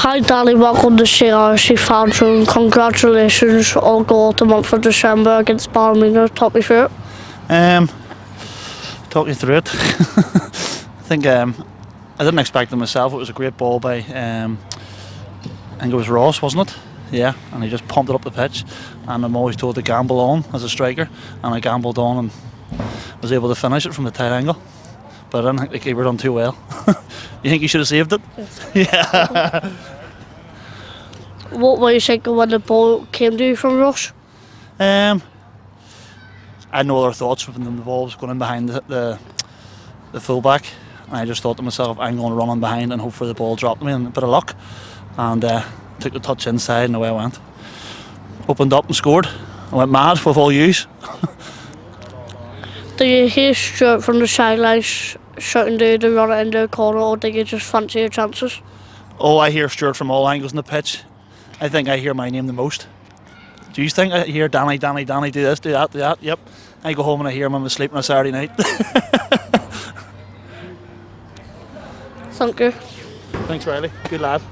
Hi Danny, welcome to CRC fans and congratulations on goal the month of December against Ballymena. Talk me through it. Um, talk you through it. I think um, I didn't expect it myself. It was a great ball by um, I think it was Ross, wasn't it? Yeah, and he just pumped it up the pitch. And I'm always told to gamble on as a striker, and I gambled on and was able to finish it from the tight angle. But I didn't think the keeper done too well. you think you should have saved it? Yeah. What were you thinking when the ball came to you from Ross? Um, I had no other thoughts when the ball was going in behind the, the, the fullback. And I just thought to myself, I'm going to run on behind and hope for the ball dropped me and a bit of luck. And uh, took the touch inside and away I went. Opened up and scored. I went mad with all yous. Do you hear Stuart from the sidelines shouting to you to run it into a corner or do you just fancy your chances? Oh, I hear Stuart from all angles in the pitch. I think I hear my name the most. Do you think I hear Danny, Danny, Danny, do this, do that, do that? Yep. I go home and I hear him when I'm asleep on a Saturday night. Thank you. Thanks, Riley. Good lad.